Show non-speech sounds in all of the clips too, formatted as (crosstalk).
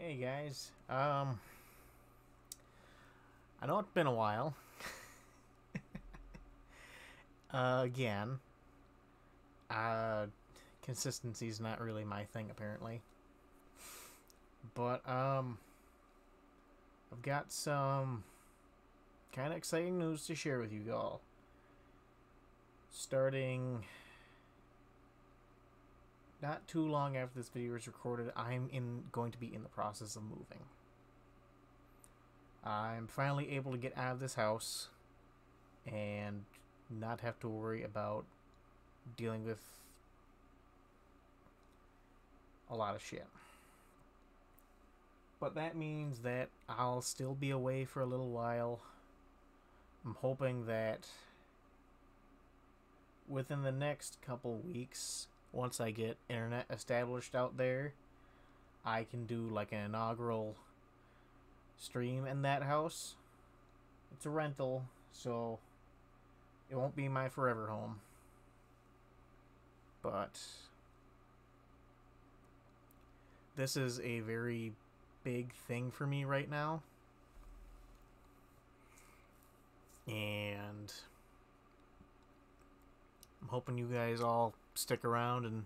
Hey guys, um, I know it's been a while. uh, (laughs) again, uh, consistency's not really my thing apparently. But, um, I've got some kind of exciting news to share with you all. Starting not too long after this video is recorded, I'm in going to be in the process of moving. I'm finally able to get out of this house and not have to worry about dealing with a lot of shit. But that means that I'll still be away for a little while. I'm hoping that within the next couple weeks once I get internet established out there, I can do like an inaugural stream in that house. It's a rental, so it won't be my forever home. But this is a very big thing for me right now. And I'm hoping you guys all stick around and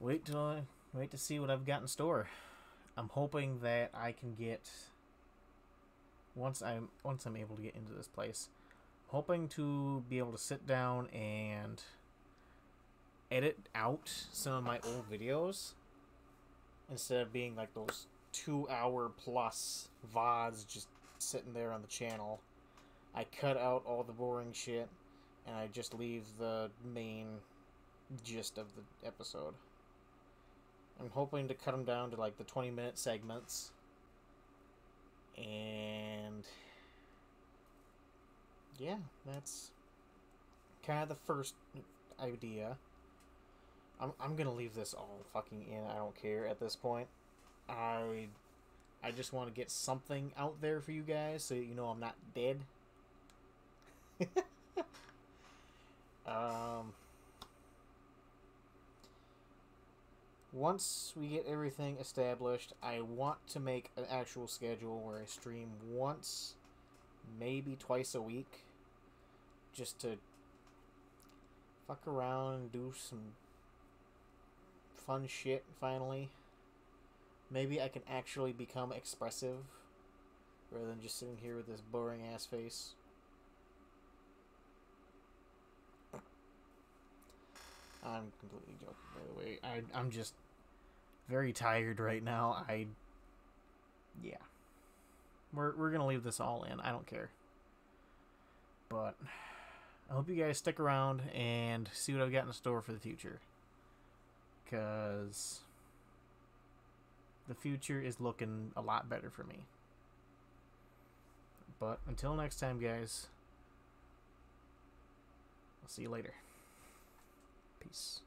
wait till I wait to see what I've got in store. I'm hoping that I can get once I'm once I'm able to get into this place. Hoping to be able to sit down and edit out some of my old videos instead of being like those two hour plus VODs just sitting there on the channel. I cut out all the boring shit and I just leave the main gist of the episode. I'm hoping to cut them down to like the 20 minute segments. And yeah, that's kind of the first idea. I'm I'm to leave this all fucking in. I don't care at this point. I I just want to get something out there for you guys so you know I'm not dead. (laughs) Um, once we get everything established, I want to make an actual schedule where I stream once, maybe twice a week, just to fuck around and do some fun shit finally. Maybe I can actually become expressive rather than just sitting here with this boring ass face. I'm completely joking, by the way. I, I'm just very tired right now. I, yeah. We're, we're going to leave this all in. I don't care. But I hope you guys stick around and see what I've got in store for the future. Because the future is looking a lot better for me. But until next time, guys, I'll see you later. Peace.